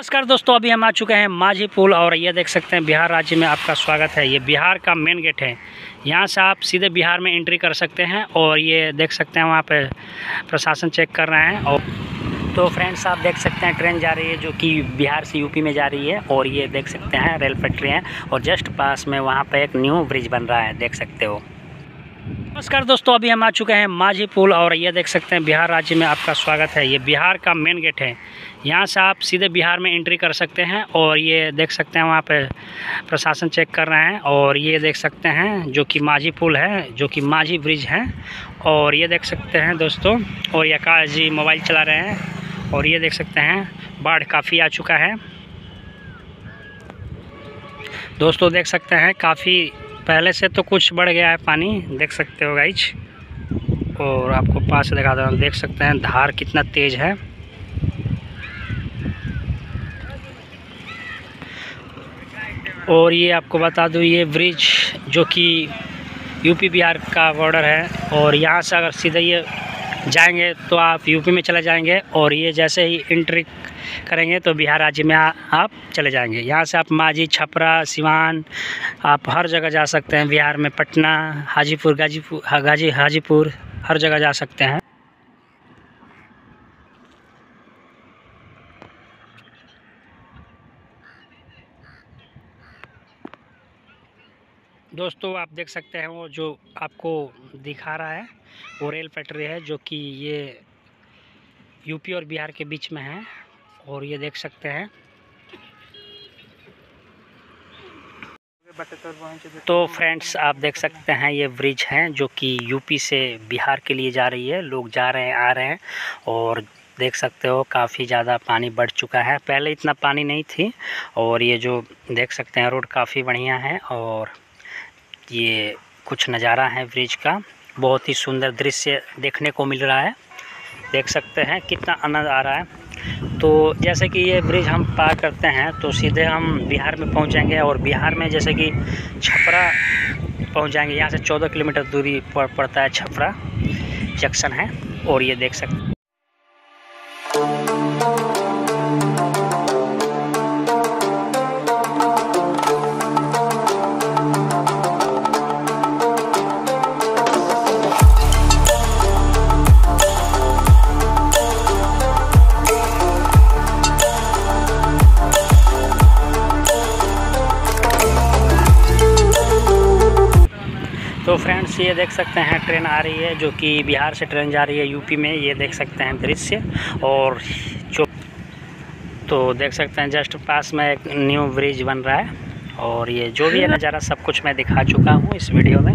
नमस्कार दोस्तों, अभी हम आ चुके हैं माझी पुल और ये देख सकते हैं बिहार राज्य में आपका स्वागत है। ये बिहार का मेन गेट है। यहाँ से आप सीधे बिहार में एंट्री कर सकते हैं और ये देख सकते हैं वहाँ पे प्रशासन चेक कर रहे हैं और तो फ्रेंड्स, आप देख सकते हैं ट्रेन जा रही है जो कि बिहार से यूपी में जा रही है और ये देख सकते हैं रेल पटरी है और जस्ट पास में वहाँ पर एक न्यू ब्रिज बन रहा है, देख सकते हो। नमस्कार दोस्तों, अभी हम आ चुके हैं माझी पुल और ये देख सकते हैं बिहार राज्य में आपका स्वागत है। ये बिहार का मेन गेट है। यहाँ से आप सीधे बिहार में एंट्री कर सकते हैं और ये देख सकते हैं वहाँ पे प्रशासन चेक कर रहे हैं और ये देख सकते हैं जो कि माझी पुल है, जो कि माझी ब्रिज है। और ये देख सकते हैं दोस्तों, और ये जी मोबाइल चला रहे हैं और ये देख सकते हैं बाढ़ काफ़ी आ चुका है। दोस्तों, देख सकते हैं काफ़ी पहले से तो कुछ बढ़ गया है पानी, देख सकते हो गाइज़ और आपको पास से दिखा दो देख सकते हैं धार कितना तेज़ है। और ये आपको बता दूँ, ये ब्रिज जो कि यूपी बिहार का बॉर्डर है, और यहाँ से अगर सीधा ये जाएँगे तो आप यूपी में चले जाएँगे और ये जैसे ही इंट्री करेंगे तो बिहार राज्य में आप चले जाएँगे। यहाँ से आप माझी छपरा, सिवान, आप हर जगह जा सकते हैं। बिहार में पटना, हाजीपुर गाजीपुर गाजी हाजीपुर, हर जगह जा सकते हैं। दोस्तों, आप देख सकते हैं वो जो आपको दिखा रहा है, वो रेल पटरी है, जो कि ये यूपी और बिहार के बीच में है, और ये देख सकते हैं। तो फ्रेंड्स, आप देख सकते हैं ये ब्रिज है, जो कि यूपी से बिहार के लिए जा रही है, लोग जा रहे हैं, आ रहे हैं, और देख सकते हो काफ़ी ज़्यादा पानी बढ़ चुका है। पहले इतना पानी नहीं थी, और ये जो देख सकते हैं रोड काफ़ी बढ़िया है, और ये कुछ नज़ारा है ब्रिज का। बहुत ही सुंदर दृश्य देखने को मिल रहा है। देख सकते हैं कितना आनंद आ रहा है। तो जैसे कि ये ब्रिज हम पार करते हैं तो सीधे हम बिहार में पहुँच जाएँगे और बिहार में जैसे कि छपरा पहुँच जाएँगे यहाँ से 14 किलोमीटर दूरी पर पड़ता है छपरा जंक्शन है और ये देख सकते तो फ्रेंड्स ये देख सकते हैं ट्रेन आ रही है, जो कि बिहार से ट्रेन जा रही है यूपी में, ये देख सकते हैं दृश्य। और जो तो देख सकते हैं जस्ट पास में एक न्यू ब्रिज बन रहा है। और ये जो भी है नज़ारा, सब कुछ मैं दिखा चुका हूँ इस वीडियो में।